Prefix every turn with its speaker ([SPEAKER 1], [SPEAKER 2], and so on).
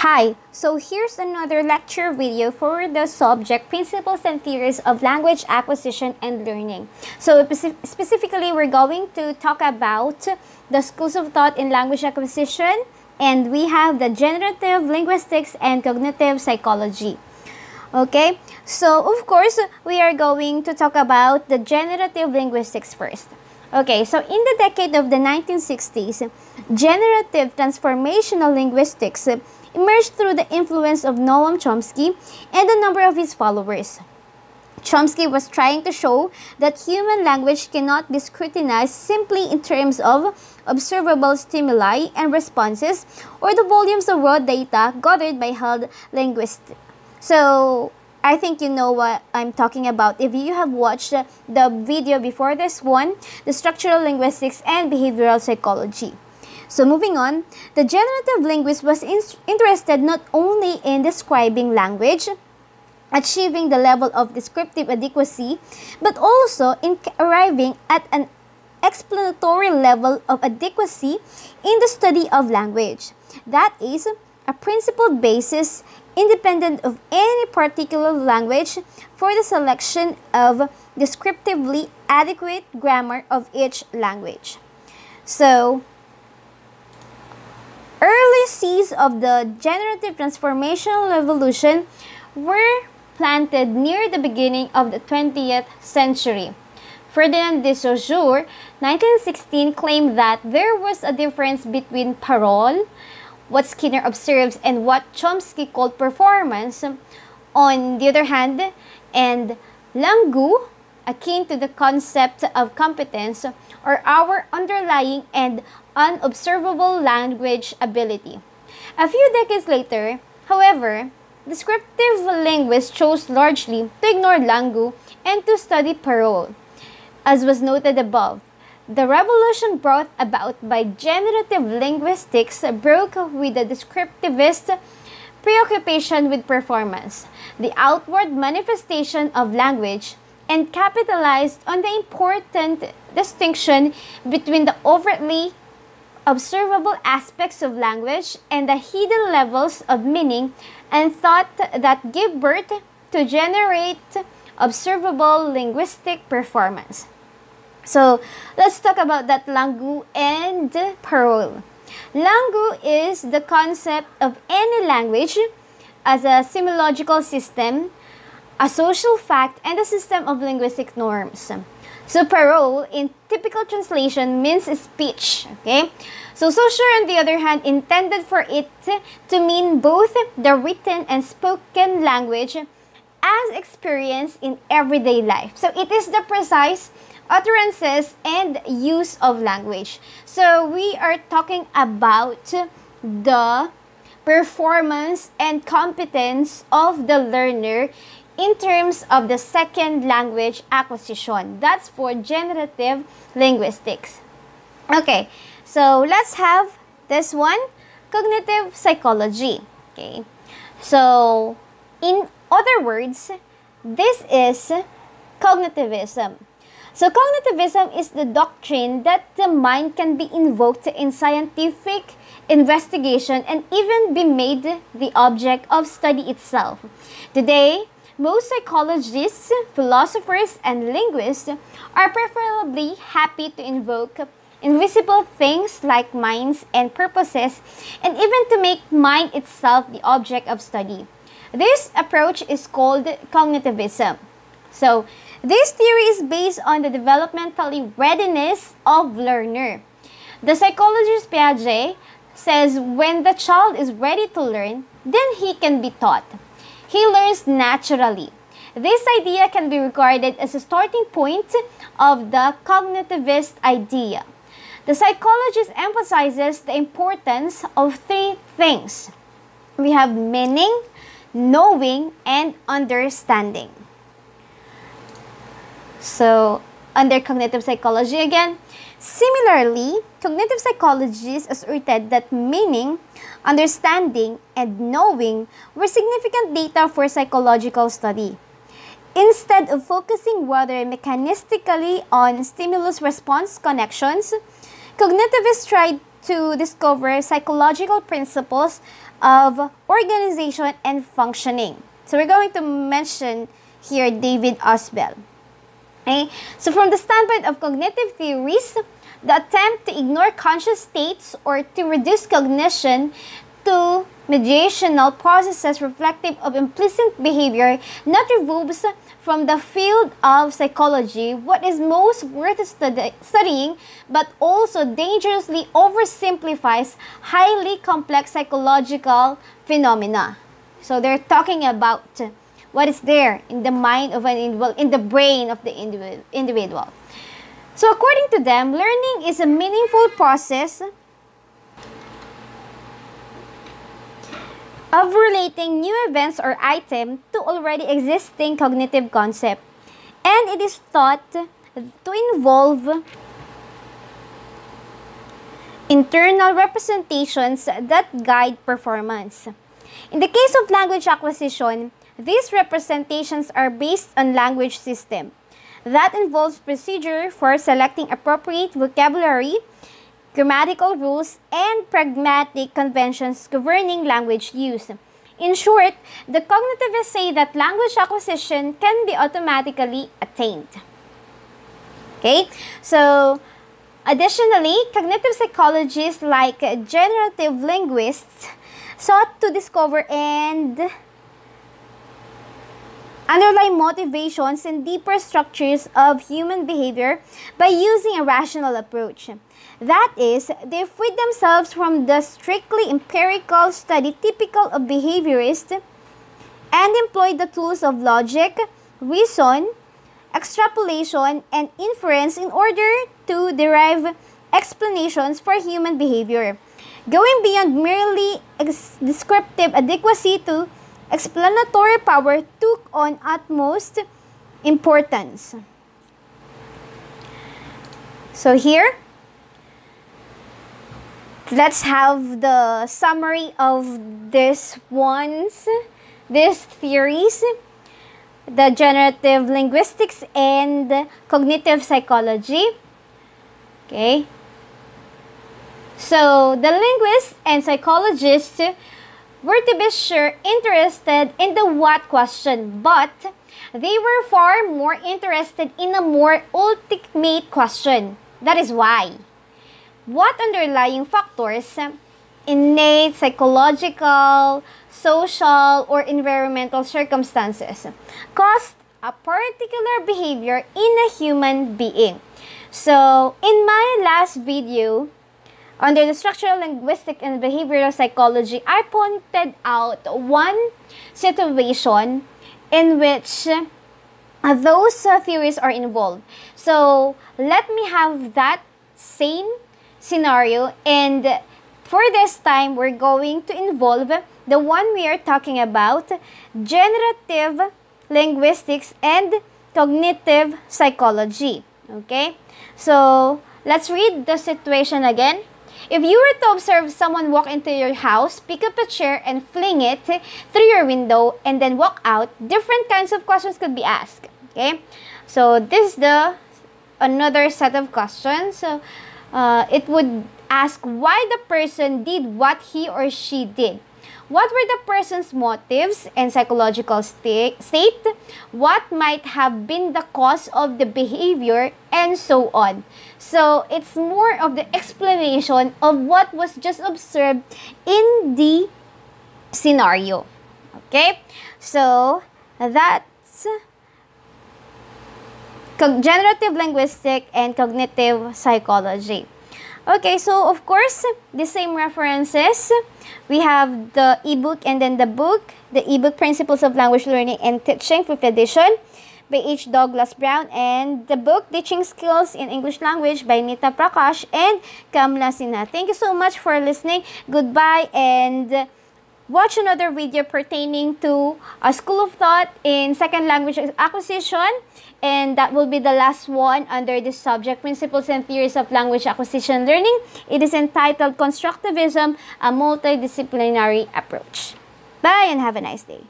[SPEAKER 1] Hi, so here's another lecture video for the subject Principles and Theories of Language Acquisition and Learning. So specifically, we're going to talk about the schools of thought in language acquisition and we have the generative linguistics and cognitive psychology. Okay, so of course, we are going to talk about the generative linguistics first. Okay, so in the decade of the 1960s, generative transformational linguistics emerged through the influence of Noam Chomsky and a number of his followers. Chomsky was trying to show that human language cannot be scrutinized simply in terms of observable stimuli and responses or the volumes of raw data gathered by field linguists. So, I think you know what I'm talking about if you have watched the video before this one, the structural linguistics and behavioral psychology. So moving on, the generative linguist was in interested not only in describing language, achieving the level of descriptive adequacy, but also in arriving at an explanatory level of adequacy in the study of language. That is, a principled basis independent of any particular language for the selection of descriptively adequate grammar of each language. So, early seeds of the generative transformational revolution were planted near the beginning of the 20th century. Ferdinand de Saussure, 1916, claimed that there was a difference between parole, what Skinner observes, and what Chomsky called performance, on the other hand, and langue, akin to the concept of competence, or our underlying and unobservable language ability. A few decades later, however, descriptive linguists chose largely to ignore langue and to study parole. As was noted above, the revolution brought about by generative linguistics broke with the descriptivist preoccupation with performance, the outward manifestation of language, and capitalized on the important distinction between the overtly observable aspects of language and the hidden levels of meaning and thought that give birth to generate observable linguistic performance. So let's talk about that langue and parole. Langue is the concept of any language as a semiological system, a Saussure fact, and a system of linguistic norms. So parole in typical translation means speech, okay? So social, on the other hand intended for it to mean both the written and spoken language as experienced in everyday life. So it is the precise utterances and use of language. So we are talking about the performance and competence of the learner in terms of the second language acquisition. That's for generative linguistics. Okay, so let's have this one, cognitive psychology. Okay, so in other words, this is cognitivism. So cognitivism is the doctrine that the mind can be invoked in scientific investigation and even be made the object of study itself. Today, most psychologists, philosophers, and linguists are preferably happy to invoke invisible things like minds and purposes, and even to make mind itself the object of study. This approach is called cognitivism. So, this theory is based on the developmental readiness of learner. The psychologist Piaget says when the child is ready to learn, then he can be taught. He learns naturally. This idea can be regarded as a starting point of the cognitivist idea. The psychologist emphasizes the importance of three things. We have meaning, knowing, and understanding. So, under cognitive psychology again, similarly, cognitive psychologists asserted that meaning understanding, and knowing were significant data for psychological study. Instead of focusing rather mechanistically on stimulus response connections, cognitivists tried to discover psychological principles of organization and functioning. So we're going to mention here David Ausubel. Okay? So from the standpoint of cognitive theories, the attempt to ignore conscious states or to reduce cognition to mediational processes reflective of implicit behavior not removes from the field of psychology what is most worth studying but also dangerously oversimplifies highly complex psychological phenomena. So they're talking about what is there in the mind of an individual, in the brain of the individual. So according to them, learning is a meaningful process of relating new events or item to already existing cognitive concept. And it is thought to involve internal representations that guide performance. In the case of language acquisition, these representations are based on language system. That involves procedure for selecting appropriate vocabulary grammatical rules, and pragmatic conventions governing language use. In short, the cognitivists say that language acquisition can be automatically attained. Okay, so additionally, cognitive psychologists like generative linguists sought to discover and underlying motivations and deeper structures of human behavior by using a rational approach. That is, they freed themselves from the strictly empirical study typical of behaviorists and employed the tools of logic, reason, extrapolation, and inference in order to derive explanations for human behavior, going beyond merely descriptive adequacy to explanatory power took on utmost importance. So here, let's have the summary of this ones, these theories, the generative linguistics and cognitive psychology. Okay. So the linguists and psychologists were to be sure interested in the what question, but they were far more interested in a more ultimate question. That is why. What underlying factors, innate, psychological, social, or environmental circumstances, caused a particular behavior in a human being? So, in my last video, under the structural linguistic and behavioral psychology, I pointed out one situation in which those theories are involved. So let me have that same scenario and for this time we're going to involve the one we are talking about generative linguistics and cognitive psychology okay so let's read the situation again if you were to observe someone walk into your house, pick up a chair and fling it through your window and then walk out, different kinds of questions could be asked. Okay? So this is the another set of questions. So uh, it would ask why the person did what he or she did. What were the person's motives and psychological state? What might have been the cause of the behavior and so on. So it's more of the explanation of what was just observed in the scenario. Okay? So that's generative linguistic and cognitive psychology. Okay, so of course, the same references. We have the ebook and then the book, the ebook Principles of Language Learning and Teaching, 5th edition by H. Douglas Brown, and the book Teaching Skills in English Language by Nita Prakash and Kamla Sinha. Thank you so much for listening. Goodbye and watch another video pertaining to a school of thought in second language acquisition and that will be the last one under the subject principles and theories of language acquisition learning. It is entitled constructivism a multidisciplinary approach. Bye and have a nice day